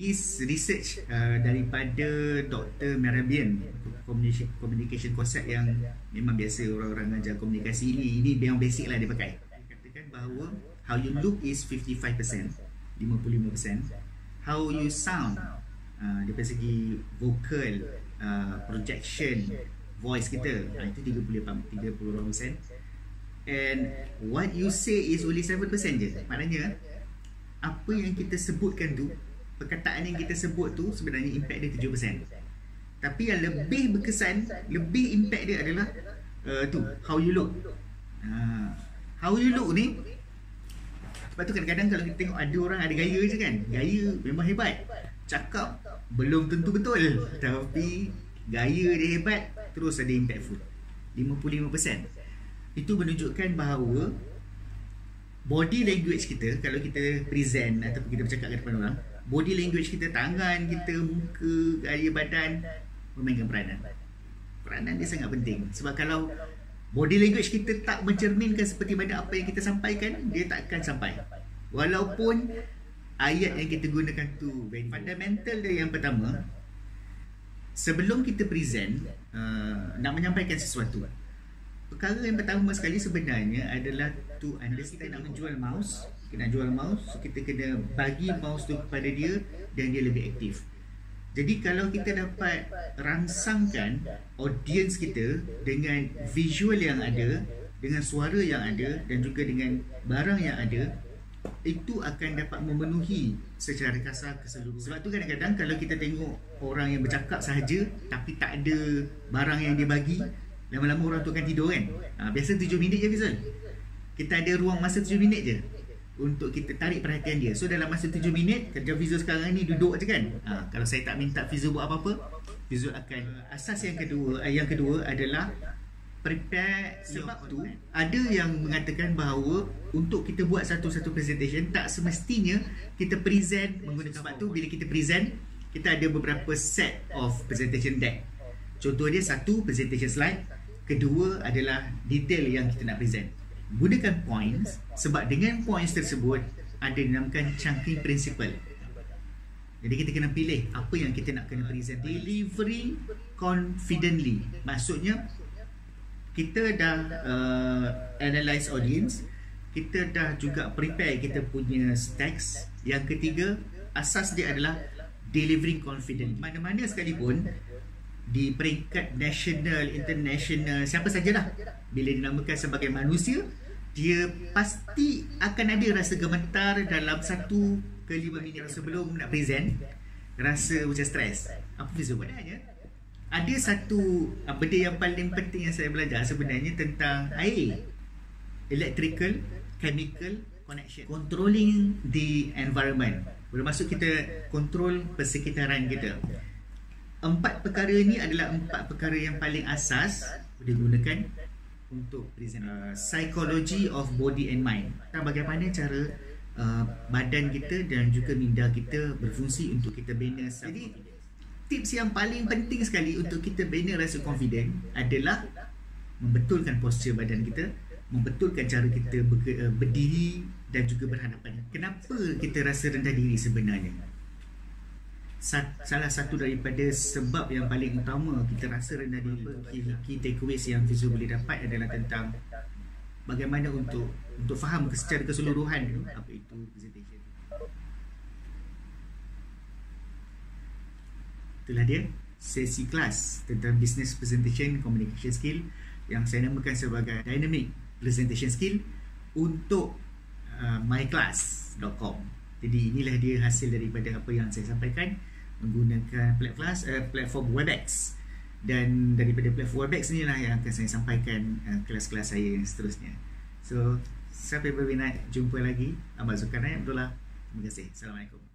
This research uh, daripada Dr. Merabian communication, concept yang memang biasa orang-orang ajar komunikasi ini. Ini yang basic lah dia pakai. Dia katakan bahawa how you look is 55% 55% how you sound uh, dari segi vocal uh, projection voice kita uh, itu 38 38% and what you say is only 7% je. Maknanya apa yang kita sebutkan tu perkataan yang kita sebut tu sebenarnya impact dia 7%. Tapi yang lebih berkesan, lebih impact dia adalah uh, tu, how you look. Uh, how you look ni sebab tu kadang-kadang kalau kita tengok ada orang ada gaya je kan. Gaya memang hebat. Cakap belum tentu betul. Tapi gaya dia hebat terus ada impactful. 55%. Itu menunjukkan bahawa body language kita kalau kita present ataupun kita bercakap ke depan orang body language kita tangan kita muka gaya badan memainkan peranan. Peranan dia sangat penting. Sebab kalau body language kita tak mencerminkan seperti mana apa yang kita sampaikan dia tak akan sampai. Walaupun ayat yang kita gunakan tu very fundamental dia yang pertama sebelum kita present uh, nak menyampaikan sesuatu perkara yang pertama sekali sebenarnya adalah to understand nak menjual mouse kita nak jual mouse so kita kena bagi mouse tu kepada dia dan dia lebih aktif. Jadi kalau kita dapat rangsangkan audience kita dengan visual yang ada dengan suara yang ada dan juga dengan barang yang ada itu akan dapat memenuhi secara kasar keseluruhan. Sebab tu kadang-kadang kalau kita tengok orang yang bercakap sahaja tapi tak ada barang yang dia bagi lama-lama orang tu akan tidur kan ha, biasa 7 minit je Fizul kita ada ruang masa 7 minit je untuk kita tarik perhatian dia. So dalam masa 7 minit kerja Fizu sekarang ni duduk je kan. Ha, kalau saya tak minta Fizu buat apa-apa, Fizu akan asas yang kedua eh, yang kedua adalah prepare sebab tu ada yang mengatakan bahawa untuk kita buat satu-satu presentation tak semestinya kita present menggunakan sebab tu bila kita present kita ada beberapa set of presentation deck. Contoh dia satu presentation slide, kedua adalah detail yang kita nak present. Gunakan points sebab dengan points tersebut ada dinamakan chunking principle. Jadi kita kena pilih apa yang kita nak kena present. Delivering confidently. Maksudnya kita dah uh, analyze audience kita dah juga prepare kita punya text yang ketiga asas dia adalah delivering confident mana-mana sekalipun di peringkat national, international, siapa sajalah. Bila dinamakan sebagai manusia dia pasti akan ada rasa gemetar dalam satu ke lima minit sebelum nak present. Rasa macam stres. Apa tu sebenarnya? Ada satu ah, benda yang paling penting yang saya belajar sebenarnya tentang air. Electrical chemical connection. Controlling the environment. Bermaksud kita control persekitaran kita empat perkara ini adalah empat perkara yang paling asas digunakan untuk present uh, psychology of body and mind. Dan bagaimana cara uh, badan kita dan juga minda kita berfungsi untuk kita bina jadi tips yang paling penting sekali untuk kita bina rasa confident adalah membetulkan posture badan kita membetulkan cara kita uh, berdiri dan juga berhadapan. Kenapa kita rasa rendah diri sebenarnya salah satu daripada sebab yang paling utama kita rasa rendah diri key, key takeaways yang Fizu boleh dapat adalah tentang bagaimana untuk untuk faham secara keseluruhan apa itu presentation. Itulah dia sesi kelas tentang business presentation communication skill yang saya namakan sebagai dynamic presentation skill untuk uh, myclass.com jadi inilah dia hasil daripada apa yang saya sampaikan menggunakan platform uh, platform Webex dan daripada platform Webex inilah yang akan saya sampaikan uh, kelas-kelas saya yang seterusnya. So, sampai berminat jumpa lagi. Abang Zulkarnain Abdullah. Terima kasih. Assalamualaikum.